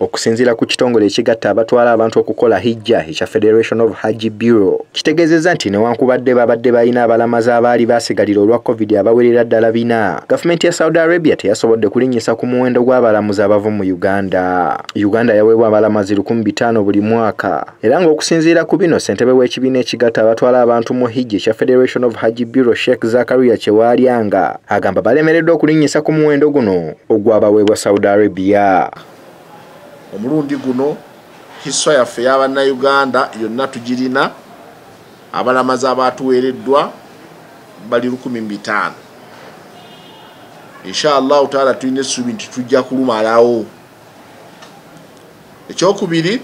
okusinziira ku kitongole ekigatta abatwala abantu okukola hijja ekya federation of hajj bureau. Kitegeezezza nti newankubadde babadde balina abalamazi abaali baasigalira olwa covid abawerera ddala bina. Gavumenti ya saudi arabia teyasobodde kulinnyisa ku muwendo gw'abalamuzi abavu mu uganda. Uganda yaweebwa abalamazi 15 buli mwaka. Era ng'okusinziira ku bino ssentebe w'ekibiina ekigatta abatwala abantu mu hijja ekya federation of hajj bureau sheikh zakaria kyewaalyanga agamba balemereddwa okulinnyisa ku muwendo guno ogwabaweebwa saudi arabia omulundi guno hiswa yaffe y'abannayuganda yonna tugirina abalamazi abatuweereddwa bali 15 inshallahu taala tulina essuubi nti tujja kulumalawo. Ekyokubiri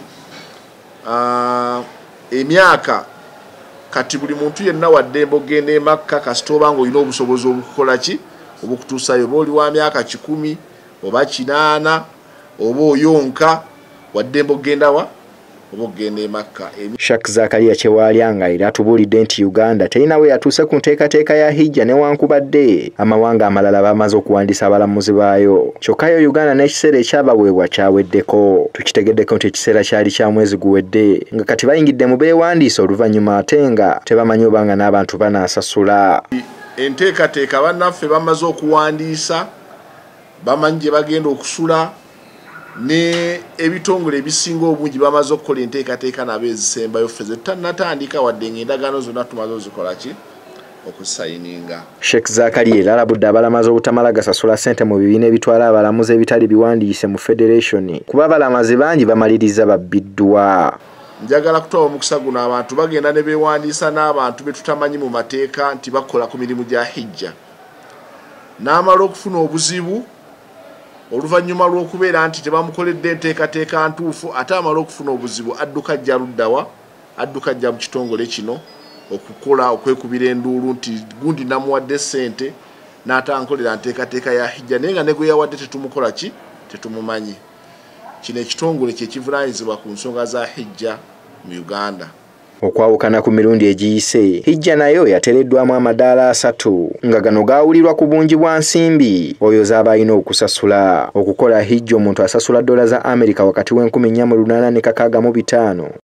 emyaka kati buli muntu yenna waddembe ogenda emakka kasita oba nga olina obusobozi obukukola ki? Obukutuusayo oba oli wa myaka kikumi oba kinaana oba oyonka waddembe ogendawa oba okgenda emakka shak zakariya kyewalyanga era atubuulidde nti uganda terina we yatuuse ku nteekateeka ya hijja newankubadde amawanga amalala bamaze okuwandiisa abalamuzi baayo. Kyokka yo uganda n'ekiseera ekyabaweebwa kyaweddeko. Tukitegeddeko nti ekiseera kyali kya mwezi guwedde. Nga kati bayingidde mu beewandiisa oluvannyuma ate nga tebamanyi oba nga n'abantu banaasasula. Enteekateeka bannaffe bamaze okuwandiisa bamanyi gye bagenda okusula ne ebitongole ebisinga obungi bamaze okukola enteekateeka nabo ezisembayo ffe ze tutanatandika wadde ngaendagaano zonna tumaze ozikola ki? Okusayininga. Sheikh zakariya era alabudde abalamazi obutamala gasasula ssente mu bibiina ebitwala abalamuzi ebitali biwandiise mu federation. Kuba abalamazi bangi bamaliriza babbiddwa. Njagala kutwala omukisa guno abantu bagenda ne beewandiisa n'abantu be tutamanyi mu mateeka nti bakola ku mirimu gya hijja. N'amala okufuna obuzibu oluvannyuma lw'okubeera nti tebamukoledde enteekateeka ntuufu ate amala okufuna obuzibu adduka ajja luddawa adduka ajja mu kitongole kino okukola okwekubira enduulu nti gundi namuwadde ssente n'atankolera nteekateeka ya hijja naye nga ne gwe yawadde tetumukola ki? Tetumumanyi. Kino ekitongole kyekivunanyizibwa ku nsonga za hijja mu uganda okwawukana ku mirundi egiyise hijja nayo yateereddwamu amadaala asatu. Nga gano gaawulirwa ku bungi bwa nsimbi. Oyo z'aba alina okusasula. Okukola hijja omuntu asasula dola za amerika wakati w'enkumi nnya mu lunaana ne kakaaga mu bitaano